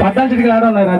పద్నాలుగు చిటికలు ఆడ ఉన్నారు